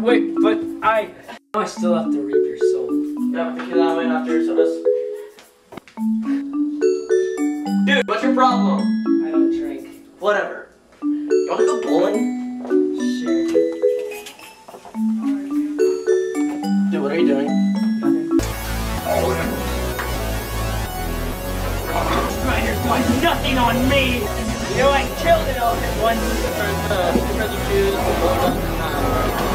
wait, but I, I still have to reap your soul. Yeah, but that way after sodas. Dude, what's your problem? I don't drink. Whatever. You wanna go bowling? Sure. Dude, what are you doing? Riders want nothing on me! You know, I killed it all at once. Of shoes, I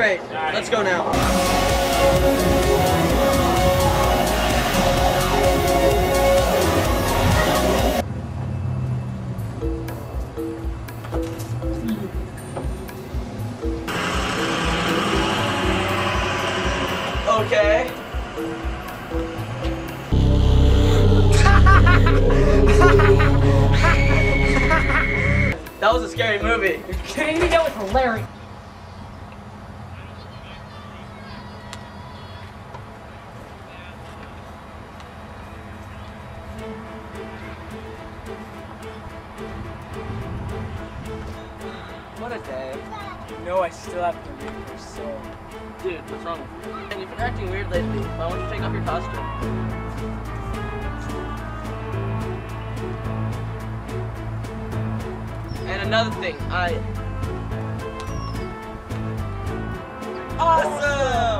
Great. Let's go now. Okay. that was a scary movie. You're kidding me? That was hilarious. What a day. You know I still have to reap your soul. Dude, what's wrong with you? And you've been acting weird lately. Why don't you take off your costume? And another thing, I... Awesome!